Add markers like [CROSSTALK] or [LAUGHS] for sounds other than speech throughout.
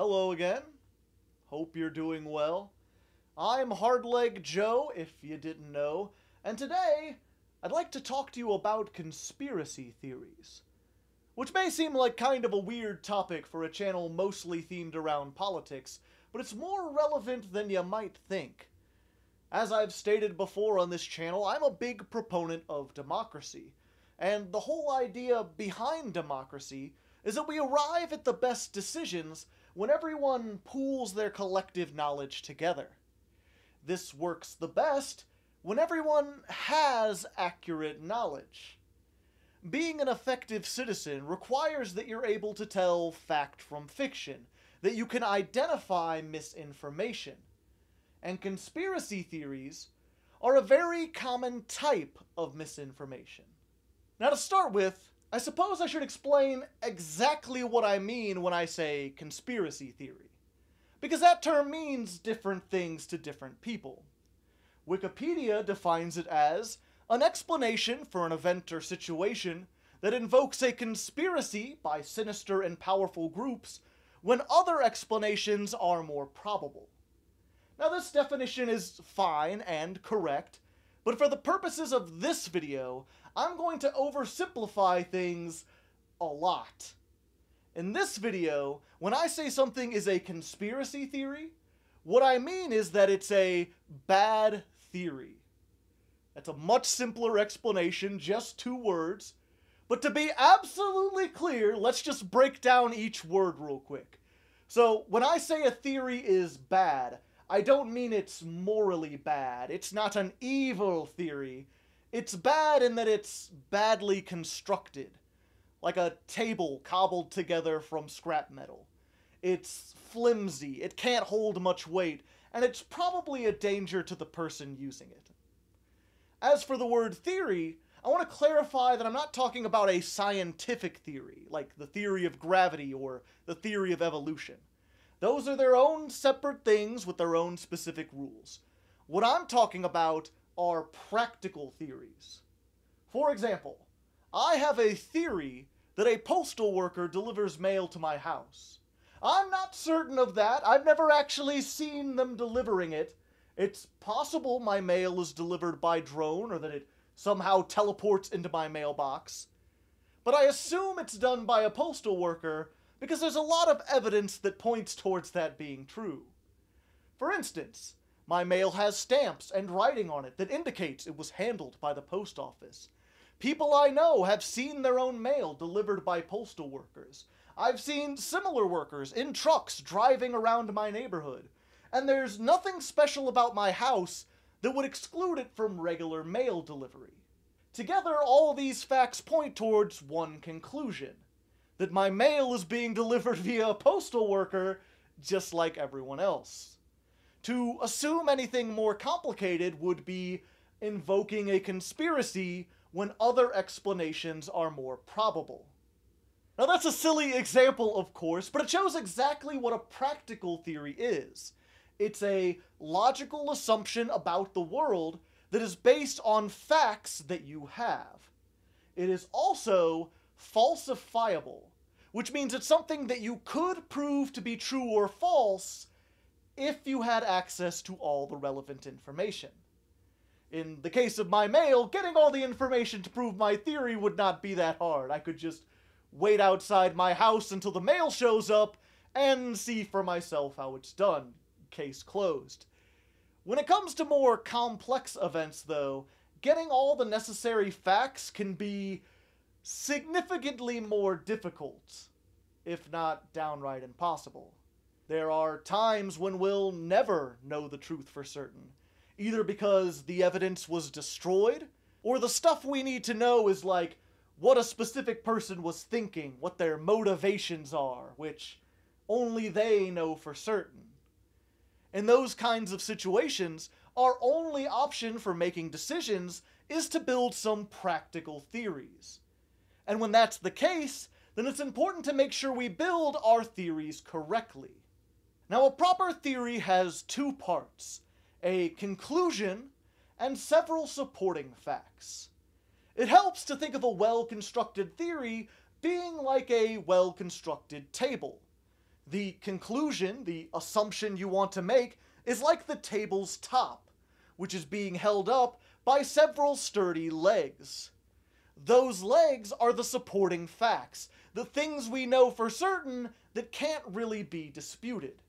Hello again. Hope you're doing well. I'm Hardleg Joe, if you didn't know, and today I'd like to talk to you about conspiracy theories. Which may seem like kind of a weird topic for a channel mostly themed around politics, but it's more relevant than you might think. As I've stated before on this channel, I'm a big proponent of democracy, and the whole idea behind democracy is that we arrive at the best decisions when everyone pools their collective knowledge together. This works the best when everyone has accurate knowledge. Being an effective citizen requires that you're able to tell fact from fiction, that you can identify misinformation. And conspiracy theories are a very common type of misinformation. Now, to start with, I suppose I should explain exactly what I mean when I say conspiracy theory. Because that term means different things to different people. Wikipedia defines it as an explanation for an event or situation that invokes a conspiracy by sinister and powerful groups when other explanations are more probable. Now, this definition is fine and correct, but for the purposes of this video, I'm going to oversimplify things a lot. In this video, when I say something is a conspiracy theory, what I mean is that it's a bad theory. That's a much simpler explanation, just two words. But to be absolutely clear, let's just break down each word real quick. So, when I say a theory is bad, I don't mean it's morally bad. It's not an evil theory. It's bad in that it's badly constructed, like a table cobbled together from scrap metal. It's flimsy, it can't hold much weight, and it's probably a danger to the person using it. As for the word theory, I want to clarify that I'm not talking about a scientific theory, like the theory of gravity or the theory of evolution. Those are their own separate things with their own specific rules. What I'm talking about are practical theories. For example, I have a theory that a postal worker delivers mail to my house. I'm not certain of that. I've never actually seen them delivering it. It's possible my mail is delivered by drone or that it somehow teleports into my mailbox. But I assume it's done by a postal worker because there's a lot of evidence that points towards that being true. For instance, my mail has stamps and writing on it that indicates it was handled by the post office. People I know have seen their own mail delivered by postal workers. I've seen similar workers in trucks driving around my neighborhood. And there's nothing special about my house that would exclude it from regular mail delivery. Together, all these facts point towards one conclusion that my mail is being delivered [LAUGHS] via a postal worker just like everyone else. To assume anything more complicated would be invoking a conspiracy when other explanations are more probable. Now, that's a silly example, of course, but it shows exactly what a practical theory is. It's a logical assumption about the world that is based on facts that you have. It is also falsifiable, which means it's something that you could prove to be true or false if you had access to all the relevant information. In the case of my mail, getting all the information to prove my theory would not be that hard. I could just wait outside my house until the mail shows up and see for myself how it's done. Case closed. When it comes to more complex events, though, getting all the necessary facts can be significantly more difficult, if not downright impossible. There are times when we'll never know the truth for certain, either because the evidence was destroyed, or the stuff we need to know is like what a specific person was thinking, what their motivations are, which only they know for certain. In those kinds of situations, our only option for making decisions is to build some practical theories. And when that's the case, then it's important to make sure we build our theories correctly. Now, a proper theory has two parts a conclusion and several supporting facts. It helps to think of a well constructed theory being like a well constructed table. The conclusion, the assumption you want to make, is like the table's top, which is being held up by several sturdy legs. Those legs are the supporting facts, the things we know for certain that can't really be disputed.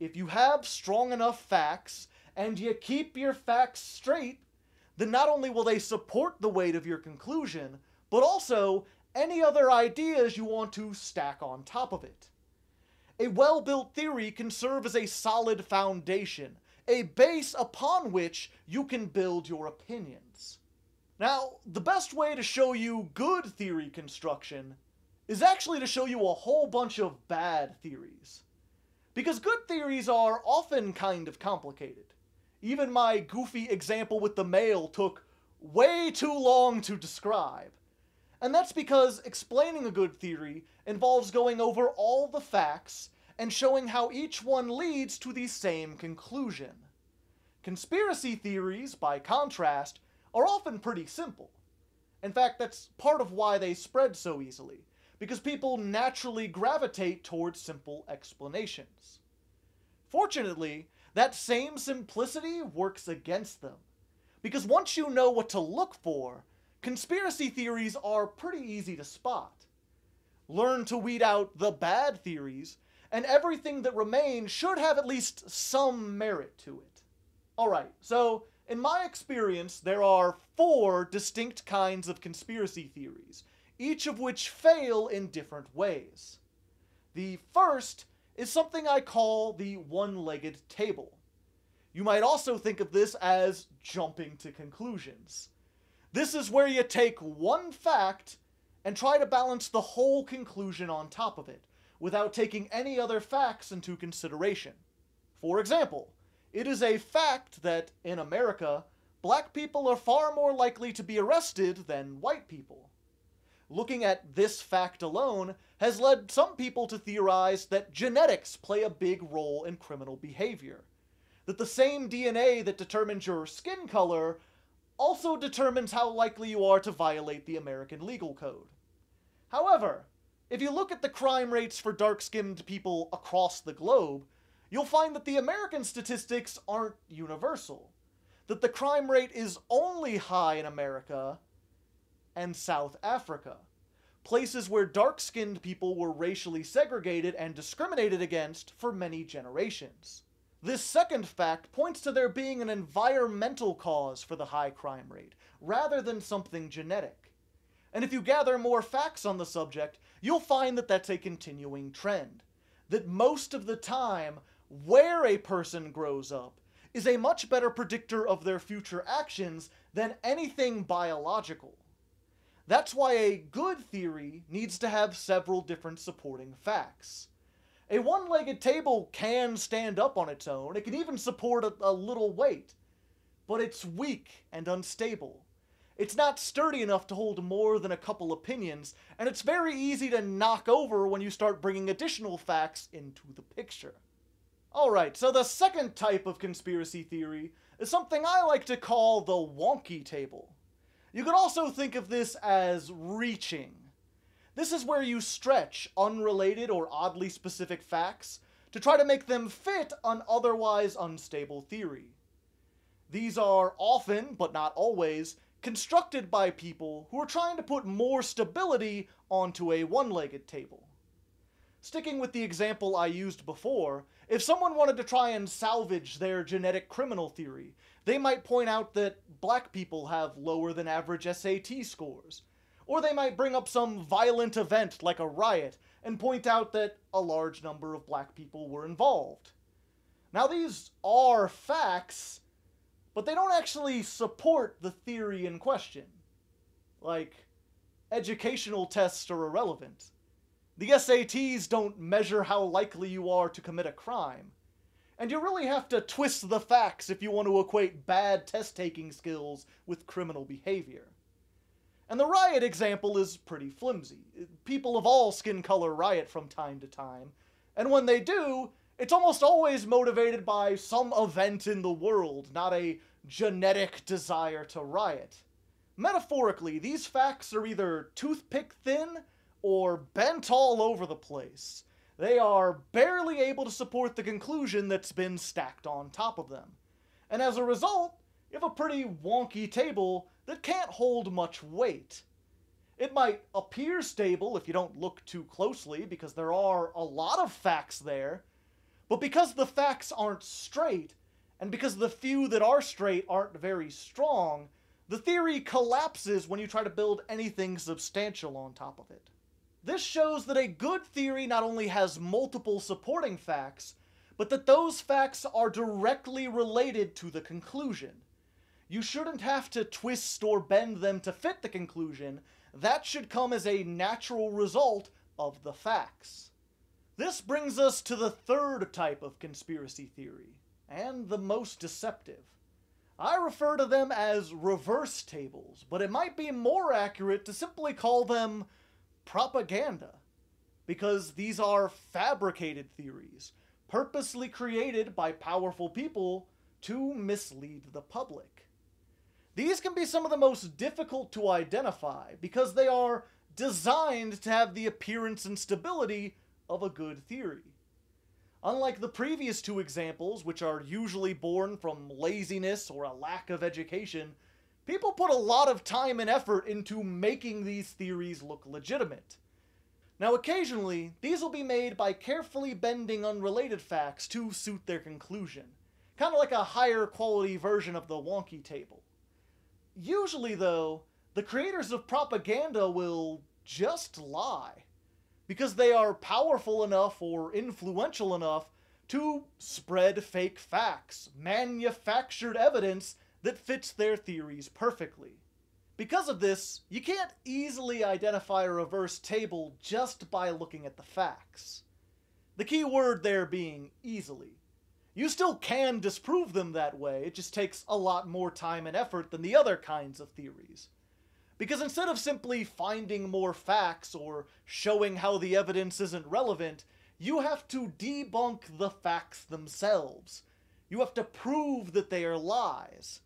If you have strong enough facts and you keep your facts straight, then not only will they support the weight of your conclusion, but also any other ideas you want to stack on top of it. A well built theory can serve as a solid foundation, a base upon which you can build your opinions. Now, the best way to show you good theory construction is actually to show you a whole bunch of bad theories. Because good theories are often kind of complicated. Even my goofy example with the mail took way too long to describe. And that's because explaining a good theory involves going over all the facts and showing how each one leads to the same conclusion. Conspiracy theories, by contrast, are often pretty simple. In fact, that's part of why they spread so easily, because people naturally gravitate towards simple explanations. Fortunately, that same simplicity works against them, because once you know what to look for, conspiracy theories are pretty easy to spot. Learn to weed out the bad theories, and everything that remains should have at least some merit to it. Alright, so in my experience, there are four distinct kinds of conspiracy theories, each of which fail in different ways. The first is something I call the one legged table. You might also think of this as jumping to conclusions. This is where you take one fact and try to balance the whole conclusion on top of it, without taking any other facts into consideration. For example, it is a fact that, in America, black people are far more likely to be arrested than white people. Looking at this fact alone has led some people to theorize that genetics play a big role in criminal behavior. That the same DNA that determines your skin color also determines how likely you are to violate the American legal code. However, if you look at the crime rates for dark skinned people across the globe, you'll find that the American statistics aren't universal. That the crime rate is only high in America and South Africa, places where dark skinned people were racially segregated and discriminated against for many generations. This second fact points to there being an environmental cause for the high crime rate, rather than something genetic. And if you gather more facts on the subject, you'll find that that's a continuing trend. That most of the time, where a person grows up is a much better predictor of their future actions than anything biological. That's why a good theory needs to have several different supporting facts. A one legged table can stand up on its own, it can even support a, a, little weight, but it's weak and unstable. It's not sturdy enough to hold more than a couple opinions, and it's very easy to knock over when you start bringing additional facts into the picture. Alright, so the second type of conspiracy theory is something I like to call the wonky table. You could also think of this as reaching. This is where you stretch unrelated or oddly specific facts to try to make them fit an otherwise unstable theory. These are often, but not always, constructed by people who are trying to put more stability onto a one legged table. Sticking with the example I used before, if someone wanted to try and salvage their genetic criminal theory, they might point out that black people have lower than average SAT scores. Or they might bring up some violent event like a riot and point out that a large number of black people were involved. Now, these are facts, but they don't actually support the theory in question. Like, educational tests are irrelevant. The SATs don't measure how likely you are to commit a crime. And you really have to twist the facts if you want to equate bad test taking skills with criminal behavior. And the riot example is pretty flimsy. People of all skin color riot from time to time, and when they do, it's almost always motivated by some event in the world, not a genetic desire to riot. Metaphorically, these facts are either toothpick thin or bent all over the place. they are barely able to support the conclusion that's been stacked on top of them. And as a result, you have a pretty wonky table that can't hold much weight. It might appear stable if you don't look too closely because there are a lot of facts there, but because the facts aren't straight, and because the few that are straight aren't very strong, the theory collapses when you try to build anything substantial on top of it. This shows that a good theory not only has multiple supporting facts, but that those facts are directly related to the conclusion. You shouldn't have to twist or bend them to fit the conclusion, that should come as a natural result of the facts. This brings us to the third type of conspiracy theory, and the most deceptive. I refer to them as reverse tables, but it might be more accurate to simply call them propaganda, because these are fabricated theories, purposely created by powerful people to mislead the public. These can be some of the most difficult to identify because they are designed to have the appearance and stability of a good theory. Unlike the previous two examples, which are usually born from laziness or a lack of education, people put a lot of time and effort into making these theories look legitimate. Now, occasionally, these will be made by carefully bending unrelated facts to suit their conclusion, kind of like a higher quality version of the wonky table. Usually, though, the creators of propaganda will just lie because they are powerful enough or influential enough to spread fake facts, manufactured evidence that fits their theories perfectly. Because of this, you can't easily identify a reverse table just by looking at the facts. The key word there being easily. You still can disprove them that way, it just takes a lot more time and effort than the other kinds of theories. Because instead of simply finding more facts or showing how the evidence isn't relevant, you have to debunk the facts themselves. You have to prove that they are lies.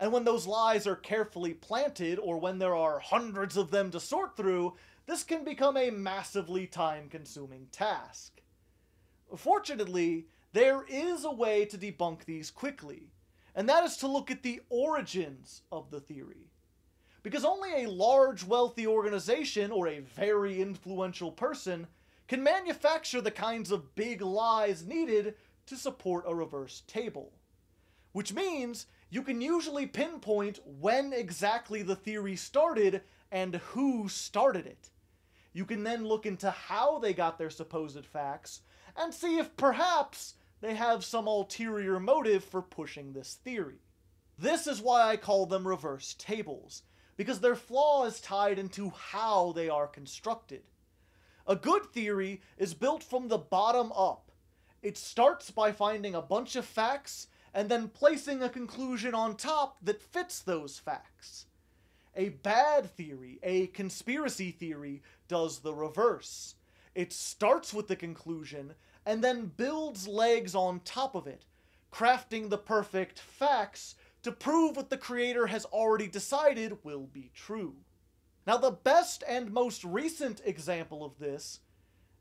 And when those lies are carefully planted, or when there are hundreds of them to sort through, this can become a massively time consuming task. Fortunately, there is a way to debunk these quickly, and that is to look at the origins of the theory. Because only a large, wealthy organization or a very influential person can manufacture the kinds of big lies needed to support a reverse table. Which means you can usually pinpoint when exactly the theory started and who started it. You can then look into how they got their supposed facts and see if perhaps they have some ulterior motive for pushing this theory. This is why I call them reverse tables, because their flaw is tied into how they are constructed. A good theory is built from the bottom up. It starts by finding a bunch of facts and then placing a conclusion on top that fits those facts. A bad theory, a conspiracy theory, does the reverse. It starts with the conclusion and then builds legs on top of it, crafting the perfect facts to prove what the creator has already decided will be true. Now, the best and most recent example of this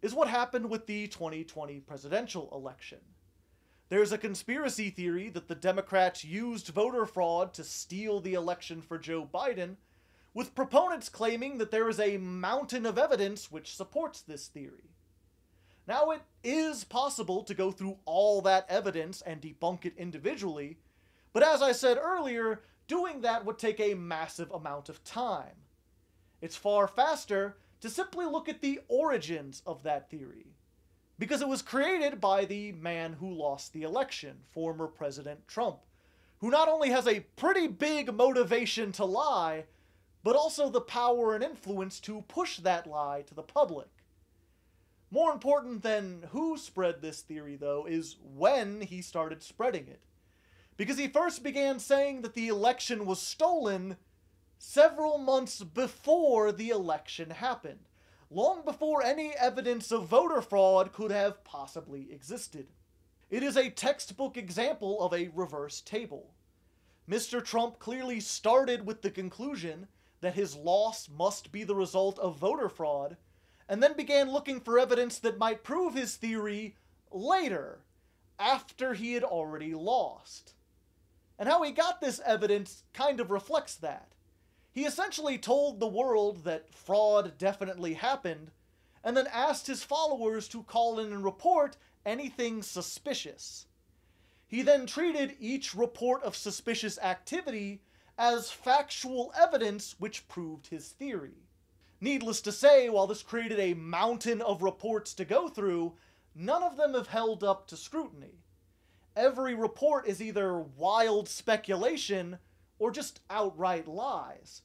is what happened with the 2020 presidential election. There's a conspiracy theory that the Democrats used voter fraud to steal the election for Joe Biden, with proponents claiming that there is a mountain of evidence which supports this theory. Now, it is possible to go through all that evidence and debunk it individually, but as I said earlier, doing that would take a massive amount of time. It's far faster to simply look at the origins of that theory because it was created by the man who lost the election, former President Trump, who not only has a pretty big motivation to lie, but also the power and influence to push that lie to the public. More important than who spread this theory, though, is when he started spreading it. Because he first began saying that the election was stolen several months before the election happened long before any evidence of voter fraud could have possibly existed. It is a textbook example of a reverse table. Mr. Trump clearly started with the conclusion that his loss must be the result of voter fraud, and then began looking for evidence that might prove his theory later, after he had already lost. And how he got this evidence kind of reflects that. He essentially told the world that fraud definitely happened, and then asked his followers to call in and report anything suspicious. He then treated each report of suspicious activity as factual evidence which proved his theory. Needless to say, while this created a mountain of reports to go through, none of them have held up to scrutiny. Every report is either wild speculation or just outright lies,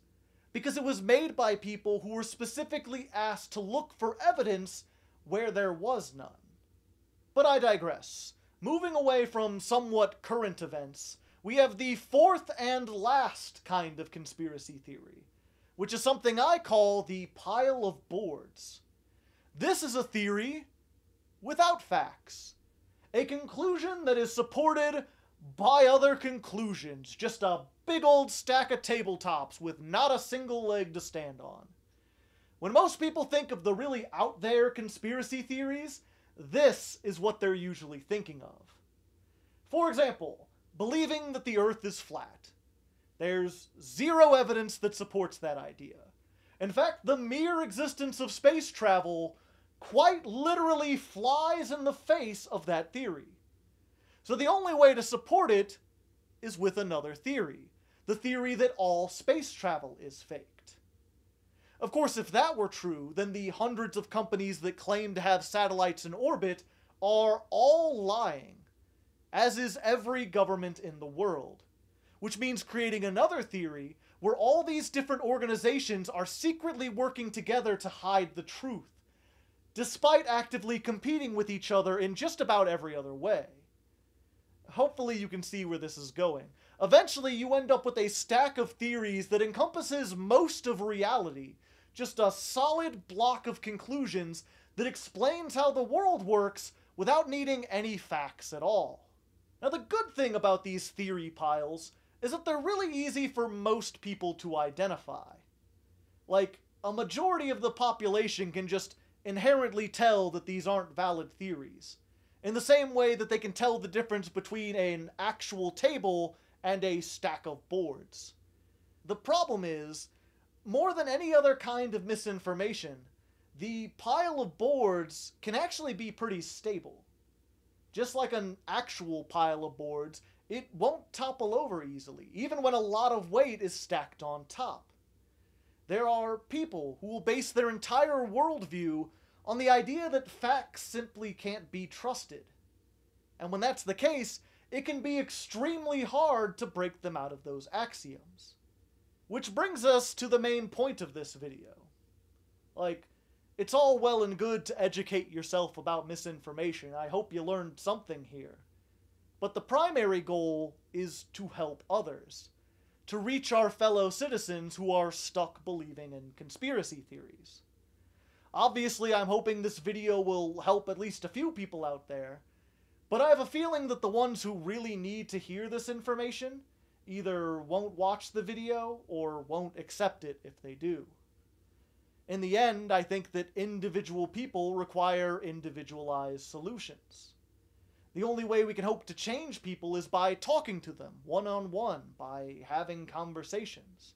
because it was made by people who were specifically asked to look for evidence where there was none. But I digress. Moving away from somewhat current events, we have the fourth and last kind of conspiracy theory, which is something I call the pile of boards. This is a theory without facts, a conclusion that is supported by other conclusions, just a big old stack of tabletops with not a single leg to stand on. When most people think of the really out there conspiracy theories, this is what they're usually thinking of. For example, believing that the Earth is flat. There's zero evidence that supports that idea. In fact, the mere existence of space travel quite literally flies in the face of that theory. So the only way to support it is with another theory the theory that all space travel is faked. Of course, if that were true, then the hundreds of companies that claim to have satellites in orbit are all lying as is every government in the world. Which means creating another theory where all these different organizations are secretly working together to hide the truth, despite actively competing with each other in just about every other way. Hopefully, you can see where this is going. Eventually, you end up with a stack of theories that encompasses most of reality, just a solid block of conclusions that explains how the world works without needing any facts at all. Now, the good thing about these theory piles is that they're really easy for most people to identify. Like, a majority of the population can just inherently tell that these aren't valid theories, in the same way that they can tell the difference between an actual table and a stack of boards. The problem is, more than any other kind of misinformation, the pile of boards can actually be pretty stable. Just like an actual pile of boards, it won't topple over easily, even when a lot of weight is stacked on top. There are people who will base their entire worldview on the idea that facts simply can't be trusted. And when that's the case, it can be extremely hard to break them out of those axioms. Which brings us to the main point of this video. Like, it's all well and good to educate yourself about misinformation. I hope you learned something here. But the primary goal is to help others, to reach our fellow citizens who are stuck believing in conspiracy theories. Obviously, I'm hoping this video will help at least a few people out there, but I have a feeling that the ones who really need to hear this information either won't watch the video or won't accept it if they do. In the end, I think that individual people require individualized solutions. The only way we can hope to change people is by talking to them one on one, by having conversations.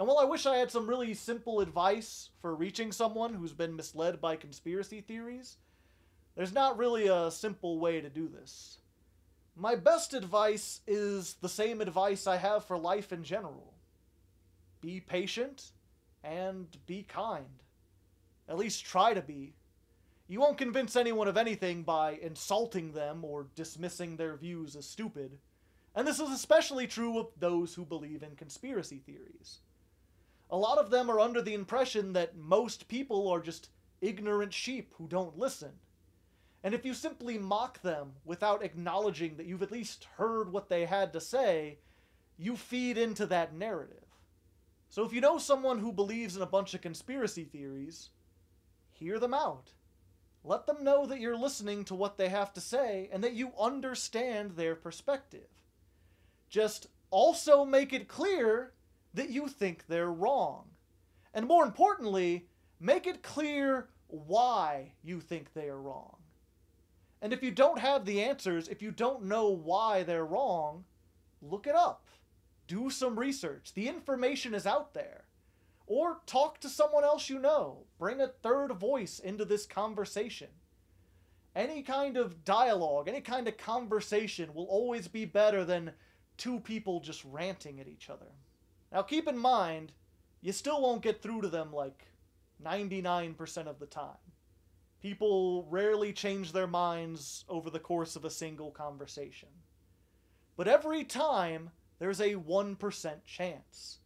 And while I wish I had some really simple advice for reaching someone who's been misled by conspiracy theories, there's not really a simple way to do this. My best advice is the same advice I have for life in general be patient and be kind. At least try to be. You won't convince anyone of anything by insulting them or dismissing their views as stupid. And this is especially true of those who believe in conspiracy theories. A lot of them are under the impression that most people are just ignorant sheep who don't listen. And if you simply mock them without acknowledging that you've at least heard what they had to say, you feed into that narrative. So if you know someone who believes in a bunch of conspiracy theories, hear them out. Let them know that you're listening to what they have to say and that you understand their perspective. Just also make it clear that you think they're wrong. And more importantly, make it clear why you think they are wrong. And if you don't have the answers, if you don't know why they're wrong, look it up. Do some research. The information is out there. Or talk to someone else you know. Bring a third voice into this conversation. Any kind of dialogue, any kind of conversation will always be better than two people just ranting at each other. Now keep in mind, you still won't get through to them like 99% of the time. People rarely change their minds over the course of a single conversation. But every time, there's a 1% chance.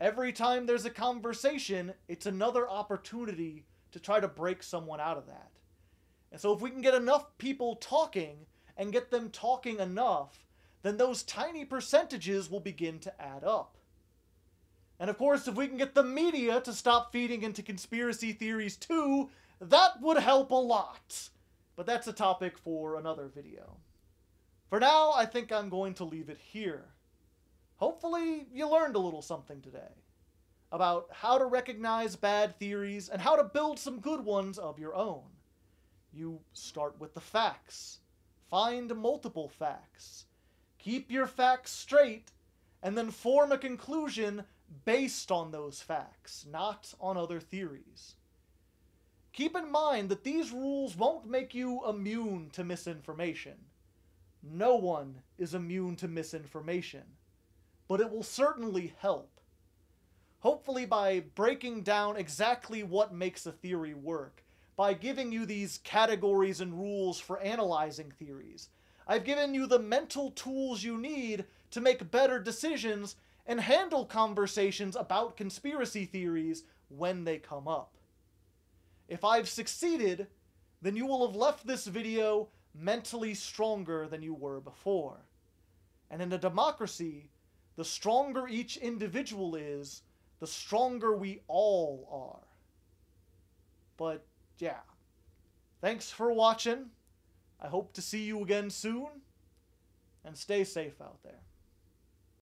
Every time there's a conversation, it's another opportunity to try to break someone out of that. And so, if we can get enough people talking and get them talking enough, then those tiny percentages will begin to add up. And of course, if we can get the media to stop feeding into conspiracy theories too, that would help a lot. But that's a topic for another video. For now, I think I'm going to leave it here. Hopefully, you learned a little something today about how to recognize bad theories and how to build some good ones of your own. You start with the facts, find multiple facts, keep your facts straight, and then form a conclusion based on those facts, not on other theories. Keep in mind that these rules won't make you immune to misinformation. No one is immune to misinformation, but it will certainly help. Hopefully, by breaking down exactly what makes a theory work, by giving you these categories and rules for analyzing theories, I've given you the mental tools you need to make better decisions and handle conversations about conspiracy theories when they come up. If I've succeeded, then you will have left this video mentally stronger than you were before. And in a democracy, the stronger each individual is, the stronger we all are. But yeah, thanks for watching. I hope to see you again soon, and stay safe out there.